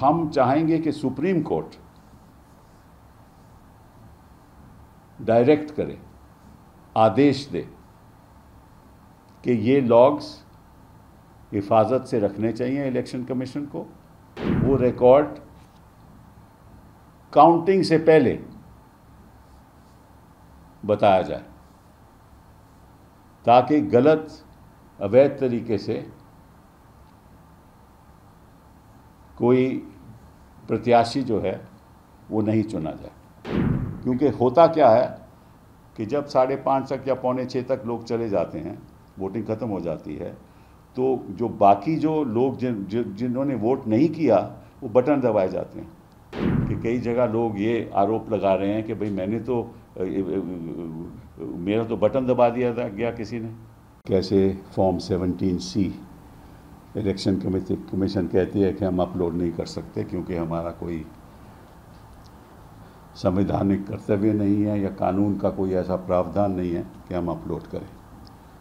हम चाहेंगे कि सुप्रीम कोर्ट डायरेक्ट करे, आदेश दे कि ये लॉग्स हिफाजत से रखने चाहिए इलेक्शन कमीशन को। वो रिकॉर्ड काउंटिंग से पहले बताया जाए, ताकि गलत, अवैध तरीके से कोई प्रत्याशी जो है, वो नहीं चुना जाए। क्योंकि होता क्या है कि जब साढ़े पाँच तक या पौने छः तक लोग चले जाते हैं, वोटिंग ख़त्म हो जाती है तो जो बाकी जो लोग जिन जिन्होंने वोट नहीं किया, वो बटन दबाए जाते हैं कि कई जगह लोग ये आरोप लगा रहे हैं कि भाई मैंने तो मेरा तो बटन दबा दिया था, गया किसी ने। कैसे फॉर्म 17 सी इलेक्शन कमीशन कहती है कि हम अपलोड नहीं कर सकते क्योंकि हमारा कोई संवैधानिक कर्तव्य नहीं है या कानून का कोई ऐसा प्रावधान नहीं है कि हम अपलोड करें।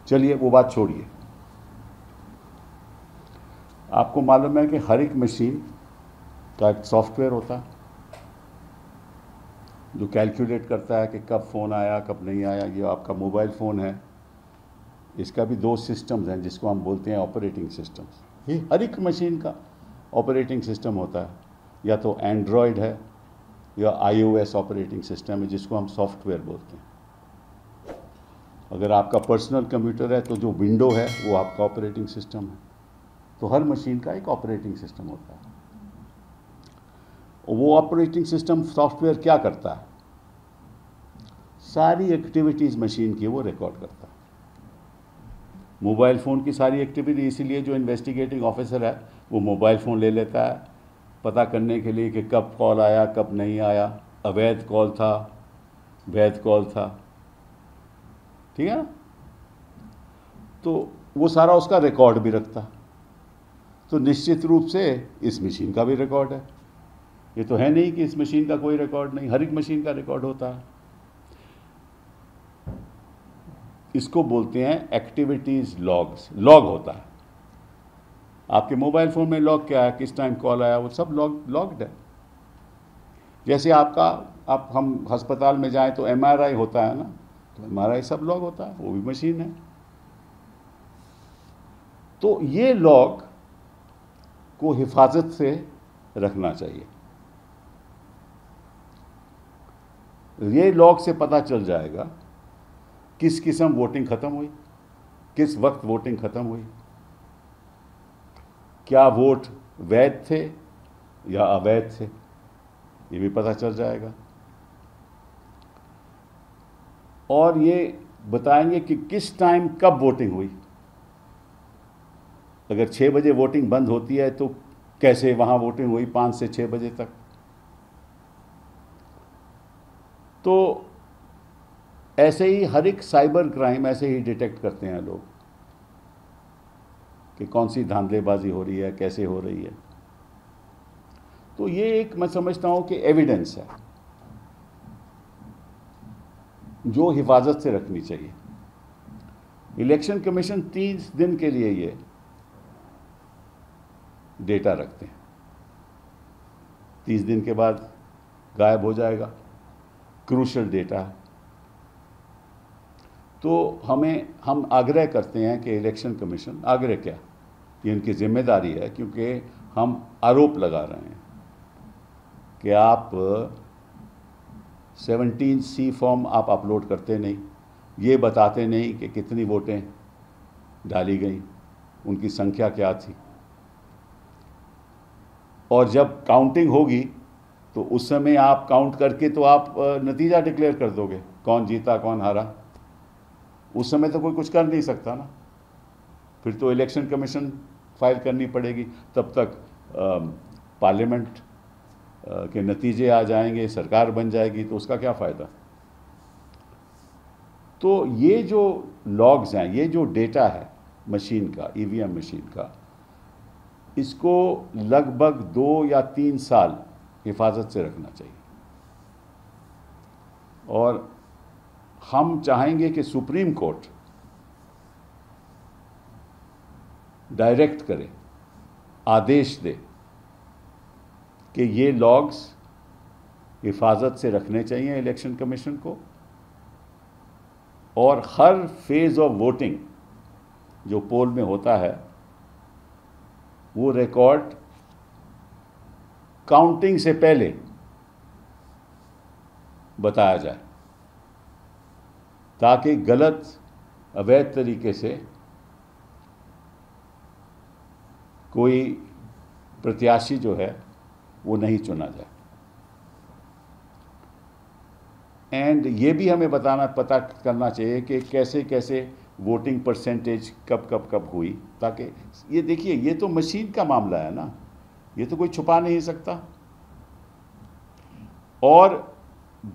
चलिए वो बात छोड़िए। आपको मालूम है कि हर एक मशीन का एक सॉफ्टवेयर होता है, जो कैलकुलेट करता है कि कब फ़ोन आया, कब नहीं आया। ये आपका मोबाइल फ़ोन है इसका भी दो सिस्टम्स हैं जिसको हम बोलते हैं ऑपरेटिंग सिस्टम्स ये हर एक मशीन का ऑपरेटिंग सिस्टम होता है। या तो एंड्रॉयड है या आईओएस ऑपरेटिंग सिस्टम है जिसको हम सॉफ्टवेयर बोलते हैं। अगर आपका पर्सनल कंप्यूटर है तो जो विंडो है वो आपका ऑपरेटिंग सिस्टम है। तो हर मशीन का एक ऑपरेटिंग सिस्टम होता है। वो ऑपरेटिंग सिस्टम सॉफ्टवेयर क्या करता है? सारी एक्टिविटीज़ मशीन की वो रिकॉर्ड करता है। मोबाइल फ़ोन की सारी एक्टिविटी, इसीलिए जो इन्वेस्टिगेटिंग ऑफिसर है, वो मोबाइल फ़ोन ले लेता है। पता करने के लिए कि कब कॉल आया, कब नहीं आया। अवैध कॉल था, वैध कॉल था। ठीक है ना? तो वो सारा उसका रिकॉर्ड भी रखता। तो निश्चित रूप से इस मशीन का भी रिकॉर्ड है। ये तो है नहीं कि इस मशीन का कोई रिकॉर्ड नहीं, हर एक मशीन का रिकॉर्ड होता है। इसको बोलते हैं एक्टिविटीज़ लॉग्स लॉग होता है। आपके मोबाइल फ़ोन में लॉग क्या है, किस टाइम कॉल आया, वो सब लॉग लॉग्ड है। जैसे आपका, आप, हम अस्पताल में जाएँ तो एमआरआई होता है ना तो एमआरआई सब लॉग होता है, वो भी मशीन है। तो ये लॉग को हिफाजत से रखना चाहिए। ये लॉग से पता चल जाएगा किस किस्म वोटिंग ख़त्म हुई? किस वक्त वोटिंग ख़त्म हुई? क्या वोट वैध थे या अवैध थे? ये भी पता चल जाएगा। और ये बताएँगे कि किस टाइम कब वोटिंग हुई? अगर छः बजे वोटिंग बंद होती है तो कैसे वहाँ वोटिंग हुई पाँच से छः बजे तक? तो ऐसे ही हर एक साइबर क्राइम ऐसे ही डिटेक्ट करते हैं लोग कि कौन सी धांधलेबाजी हो रही है, कैसे हो रही है। तो ये एक मैं समझता हूँ कि एविडेंस है। जो हिफाजत से रखनी चाहिए। इलेक्शन कमीशन तीस दिन के लिए ये डेटा रखते हैं। तीस दिन के बाद गायब हो जाएगा। क्रूशल डेटा है तो हमें, हम आग्रह करते हैं कि इलेक्शन कमीशन, आग्रह क्या? ये इनकी ज़िम्मेदारी है क्योंकि हम आरोप लगा रहे हैं कि आप 17 सी फॉर्म आप अपलोड करते नहीं। ये बताते नहीं कि कितनी वोटें डाली गई, उनकी संख्या क्या थी। और जब काउंटिंग होगी तो उस समय आप काउंट करके तो आप नतीजा डिक्लेयर कर दोगे, कौन जीता, कौन हारा। उस समय तो कोई कुछ कर नहीं सकता ना। फिर तो इलेक्शन कमीशन फ़ाइल करनी पड़ेगी। तब तक पार्लियामेंट के नतीजे आ जाएँगे, सरकार बन जाएगी तो उसका क्या फ़ायदा? तो ये जो लॉग्स हैं, ये जो डेटा है मशीन का ईवीएम मशीन का, इसको लगभग दो या तीन साल हिफाजत से रखना चाहिए। और हम चाहेंगे कि सुप्रीम कोर्ट डायरेक्ट करे, आदेश दे कि ये लॉग्स हिफाजत से रखने चाहिए इलेक्शन कमीशन को। और हर फ़ेज़ ऑफ़ वोटिंग जो पोल में होता है, वो रिकॉर्ड काउंटिंग से पहले बताया जाए। ताकि गलत, अवैध तरीके से कोई प्रत्याशी जो है, वो नहीं चुना जाए। एंड ये भी हमें बताना, पता करना चाहिए कि कैसे कैसे वोटिंग परसेंटेज कब कब कब हुई, ताकि ये देखिए, ये तो मशीन का मामला है ना, ये तो कोई छुपा नहीं सकता। और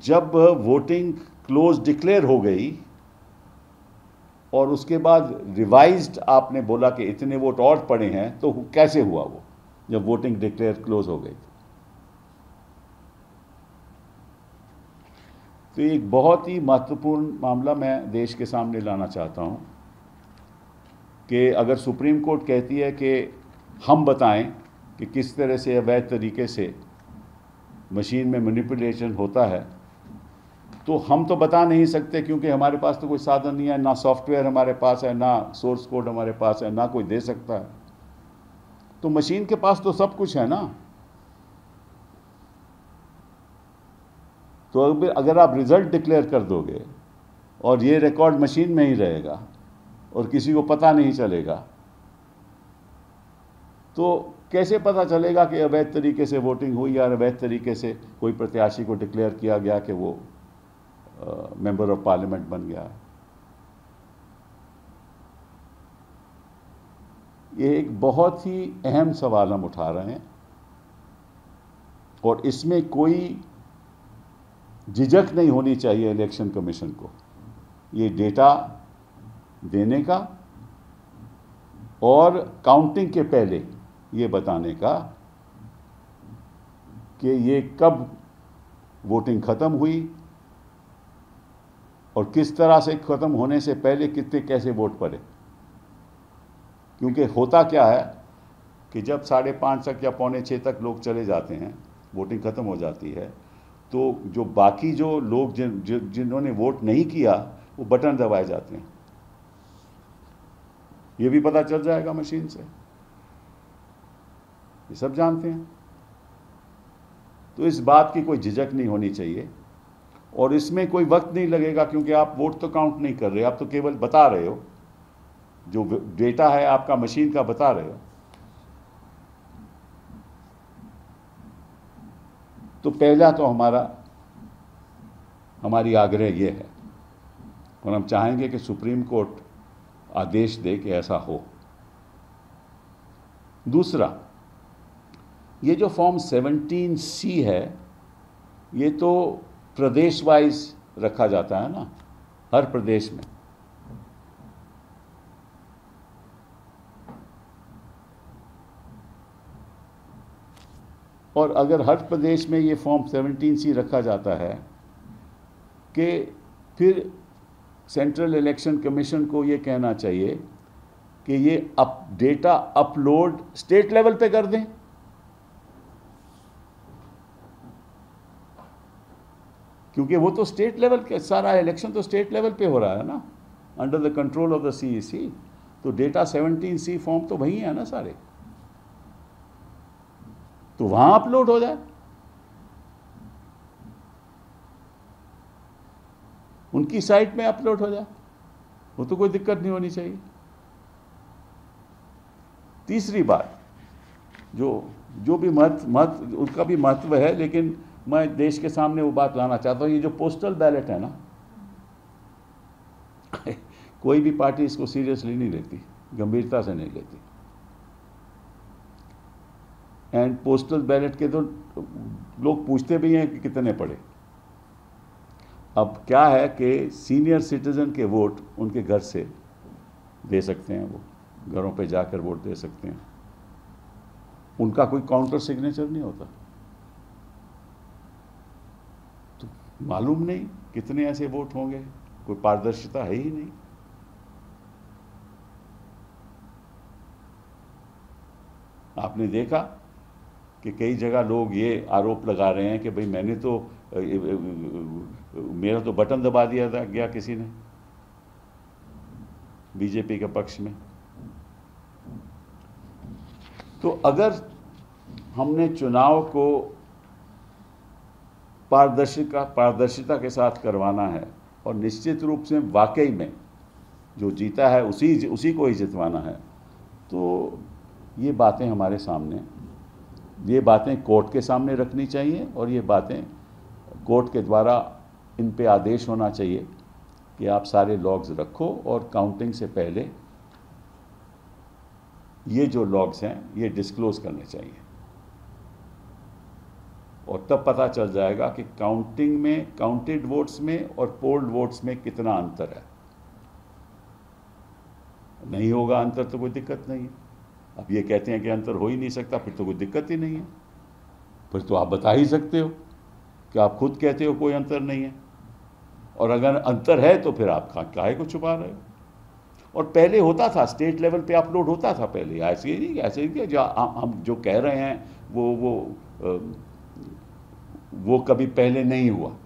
जब वोटिंग क्लोज डिक्लेयर हो गई और उसके बाद रिवाइज्ड आपने बोला कि इतने वोट और पड़े हैं तो कैसे हुआ वो, जब वोटिंग डिक्लेयर क्लोज हो गई? तो एक बहुत ही महत्वपूर्ण मामला मैं देश के सामने लाना चाहता हूँ कि अगर सुप्रीम कोर्ट कहती है कि हम बताएँ कि किस तरह से अवैध तरीके से मशीन में मैनिपुलेशन होता है तो हम तो बता नहीं सकते क्योंकि हमारे पास तो कोई साधन नहीं है, ना सॉफ्टवेयर हमारे पास है, ना सोर्स कोड हमारे पास है, ना कोई दे सकता है। तो मशीन के पास तो सब कुछ है ना। तो अगर आप रिज़ल्ट डिक्लेयर कर दोगे और ये रिकॉर्ड मशीन में ही रहेगा और किसी को पता नहीं चलेगा तो कैसे पता चलेगा कि अवैध तरीके से वोटिंग हुई या अवैध तरीके से कोई प्रत्याशी को डिक्लेयर किया गया कि वो मेंबर ऑफ़ पार्लियामेंट बन गया। ये एक बहुत ही अहम सवाल हम उठा रहे हैं और इसमें कोई झिझक नहीं होनी चाहिए इलेक्शन कमीशन को। ये डेटा देने का और काउंटिंग के पहले ये बताने का कि ये कब वोटिंग ख़त्म हुई और किस तरह से ख़त्म होने से पहले कितने कैसे वोट पड़े? क्योंकि होता क्या है कि जब साढ़े पाँच तक या पौने छः तक लोग चले जाते हैं, वोटिंग ख़त्म हो जाती है तो जो बाकी जो लोग जिन, जिन्होंने वोट नहीं किया, वो बटन दबाए जाते हैं। ये भी पता चल जाएगा मशीन से। ये सब जानते हैं। तो इस बात की कोई झिझक नहीं होनी चाहिए। और इसमें कोई वक्त नहीं लगेगा क्योंकि आप वोट तो काउंट नहीं कर रहे, आप तो केवल बता रहे हो। जो डेटा है आपका मशीन का बता रहे हो। तो पहला तो हमारा, हमारी आग्रह ये है, और हम चाहेंगे कि सुप्रीम कोर्ट आदेश दे कि ऐसा हो। दूसरा, ये जो फॉर्म 17 सी है, ये तो प्रदेश वाइज रखा जाता है ना, हर प्रदेश में। और अगर हर प्रदेश में ये फॉर्म 17 सी रखा जाता है, कि फिर सेंट्रल इलेक्शन कमीशन को ये कहना चाहिए कि ये app data upload state level पे कर दें। क्योंकि वो तो स्टेट लेवल के सारा इलेक्शन तो स्टेट लेवल पे हो रहा है ना under the control of the CEC तो डेटा 17 सी फॉर्म तो वही है ना सारे। तो वहाँ अपलोड हो जाए। उनकी साइट में अपलोड हो जाए। वो तो कोई दिक्कत नहीं होनी चाहिए। तीसरी बात, जो जो भी महत्व महत्व उसका भी महत्व है, लेकिन मैं देश के सामने वो बात लाना चाहता हूँ, ये जो पोस्टल बैलेट है ना, कोई भी पार्टी इसको सीरियसली नहीं लेती, गंभीरता से नहीं लेती। एंड पोस्टल बैलेट के तो लोग पूछते भी हैं कि कितने पड़े। अब क्या है कि सीनियर सिटीजन के वोट उनके घर से दे सकते हैं, वो घरों पे जाकर वोट दे सकते हैं। उनका कोई काउंटर सिग्नेचर नहीं होता तो मालूम नहीं कितने ऐसे वोट होंगे, कोई पारदर्शिता है ही नहीं। आपने देखा कि कई जगह लोग ये आरोप लगा रहे हैं कि भाई मैंने तो मेरा तो बटन दबा दिया था, गया किसी ने बीजेपी के पक्ष में। तो अगर हमने चुनाव को पारदर्शिता पारदर्शिता के साथ करवाना है और निश्चित रूप से वाकई में जो जीता है उसी उसी को ही जितवाना है। तो ये बातें हमारे सामने, ये बातें कोर्ट के सामने रखनी चाहिए और ये बातें कोर्ट के द्वारा इन पे आदेश होना चाहिए कि आप सारे लॉग्स रखो और काउंटिंग से पहले ये जो लॉग्स हैं, ये डिस्क्लोज करने चाहिए। और तब पता चल जाएगा कि काउंटिंग में काउंटेड वोट्स में और पोल्ड वोट्स में कितना अंतर है। नहीं होगा अंतर तो कोई दिक्कत नहीं है। अब ये कहते हैं कि अंतर हो ही नहीं सकता, फिर तो कोई दिक्कत ही नहीं है। फिर तो आप बता ही सकते हो कि आप खुद कहते हो कोई अंतर नहीं है। और अगर अंतर है तो फिर आप काहे को छुपा रहे हो? और पहले होता था स्टेट लेवल पे अपलोड होता था पहले, ऐसे ही ऐसे ही हम जो कह रहे हैं, वो वो वो कभी पहले नहीं हुआ।